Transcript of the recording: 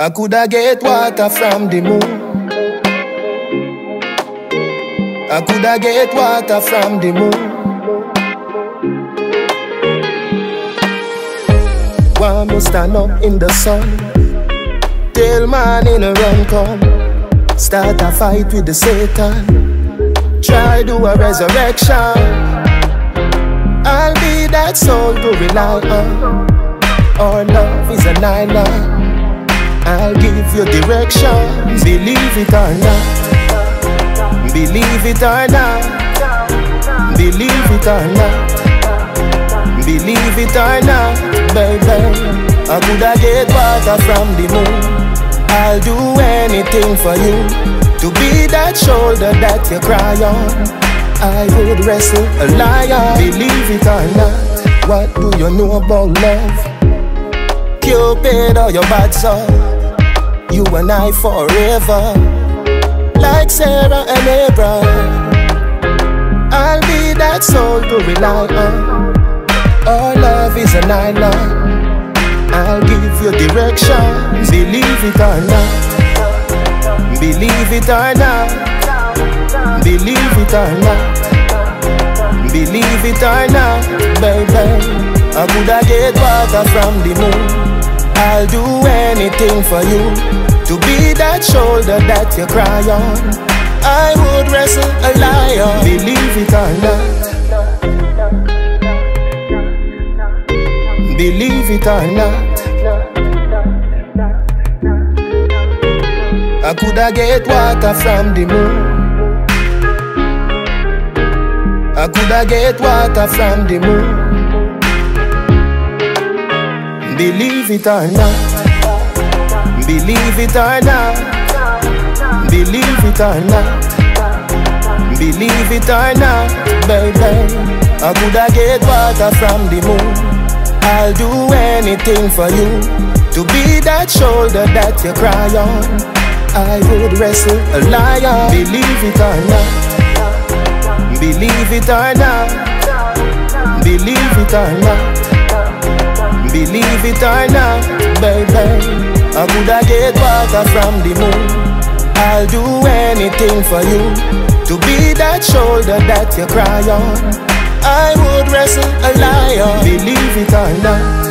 I coulda get water from the moon. I coulda get water from the moon. Want me stand up in the sun? Tell man in a run come. Start a fight with the Satan. Try do a resurrection. I'll be that soul to rely on. Our love is a nine nine. I'll give you direction. Believe it or not. Believe it or not. Believe it or not. Believe it or not, baby. I coulda get water from the moon. I'll do anything for you to be that shoulder that you cry on. I would wrestle a lion. Believe it or not. What do you know about love? Cupid or your bad soul? You and I forever, like Sarah and Abraham. I'll be that soul to rely on. Our love is a nine line. I'll give you directions, Believe it or not. Believe it or not. Believe it or not. Believe it or not, baby. I coulda get water from the moon. I'll do anything for you to be that shoulder that you cry on. I would wrestle a lion, believe it or not. Believe it or not. I coulda get water from the moon. I coulda get water from the moon. Believe it or not. Believe it or not. Believe it or not. Believe it or not, baby. I coulda get water from the moon. I'll do anything for you to be that shoulder that you cry on. I would wrestle a lion. Believe it or not. Believe it or not. Believe it or not. Believe it or not, baby. I coulda get water from the moon. I'll do anything for you to be that shoulder that you cry on. I would wrestle a lion. Believe it or not.